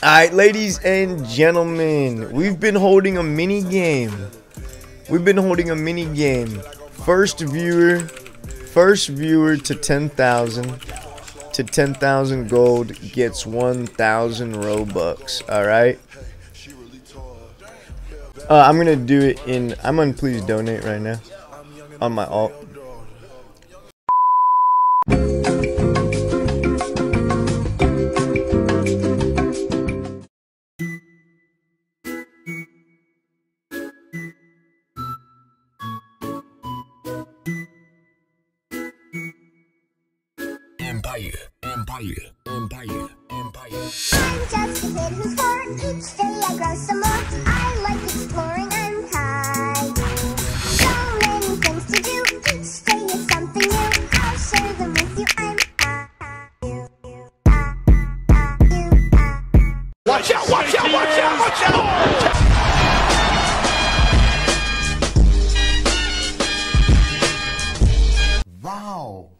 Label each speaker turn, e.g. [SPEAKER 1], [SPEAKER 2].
[SPEAKER 1] Alright, ladies and gentlemen, we've been holding a mini game. We've been holding a mini game. First viewer, first viewer to 10,000 to 10,000 gold gets 1,000 Robux. Alright? Uh, I'm gonna do it in. I'm on please donate right now on my alt.
[SPEAKER 2] Empire, empire, empire, empire.
[SPEAKER 3] I'm just a kid who's four. Each day I grow some more. I like exploring. I'm high. So many things to do. Each day is something new. I'll share them with you. I'm Watch out!
[SPEAKER 2] Watch out! Watch out! Watch out! Watch out! Wow!